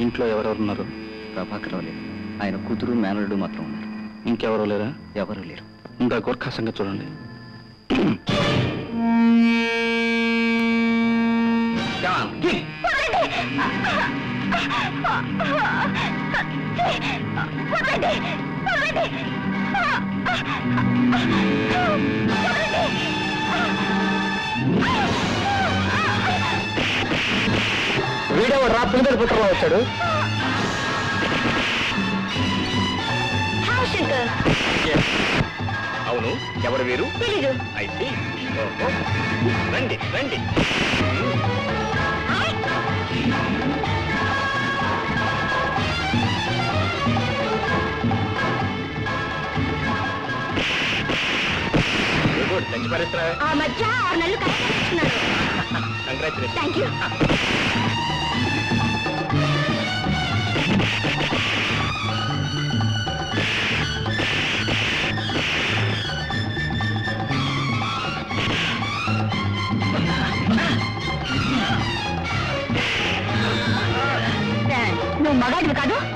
ఇంట్లో ఎవరెవరున్నారు ప్రభాకర్ లేరు. ఆయన కూతురు మేనలుడు మాత్రం ఉన్నారు. ఇంకెవరూ లేరా? ఎవరూ లేరు. ఇంకా గోర్ఖా సంగతి చూడండి. వీడెవ రాత్రి మీద పుట్టలో వచ్చాడు. శంకర్. అవును ఎవరు వీరు? తెలీదు. అయితే రండి రండి. లంచ్ ఆ మధ్య ఆరు నెలలు కష్టపడుతున్నారు కంగ్రాచులేషన్ థ్యాంక్ యూ मगाट बता दो?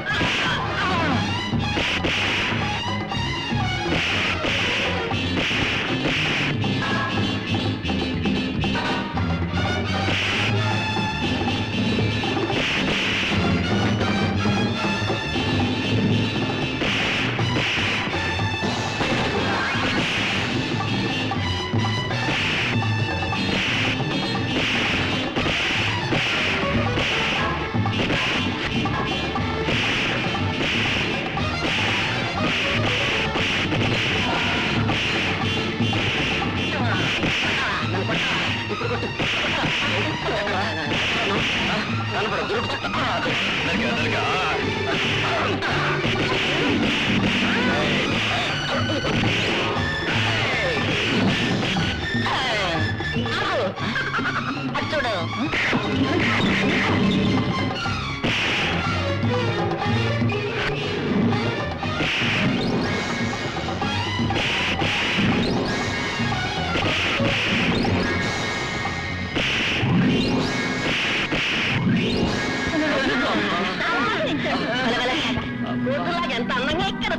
அச்சோட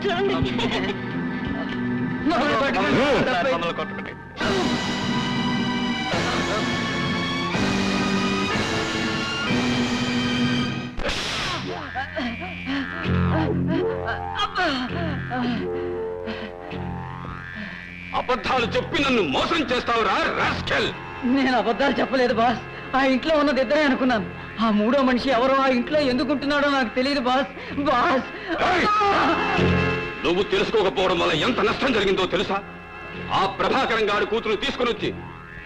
చూడండి. అబద్ధాలు చెప్పి నన్ను మోసం చేస్తావురా రాస్కెల్. నేను అబద్ధాలు చెప్పలేదు బాస్. ఆ ఇంట్లో ఉన్నది ఇద్దరే అనుకున్నాను. ఆ మూడో మనిషి ఎవరో ఆ ఇంట్లో ఎందుకుంటున్నాడో నాకు తెలియదు బాస్. బాస్! నువ్వు తెలుసుకోకపోవడం వల్ల ఎంత నష్టం జరిగిందో తెలుసా? ఆ ప్రభాకరం గారి కూతురు తీసుకుని వచ్చి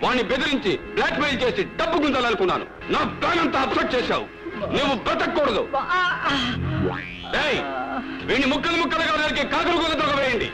వాణ్ణి బెదిరించి బ్లాక్ మెయిల్ చేసి డబ్బు గుంజాలనుకున్నాను. నా ప్లాన్ అంతా అప్సెట్ చేశావు. నువ్వు బ్రతకూడదు! వీణ్ణి ముక్కలు ముక్కలుగా కాకులు గుంజ వేయండి.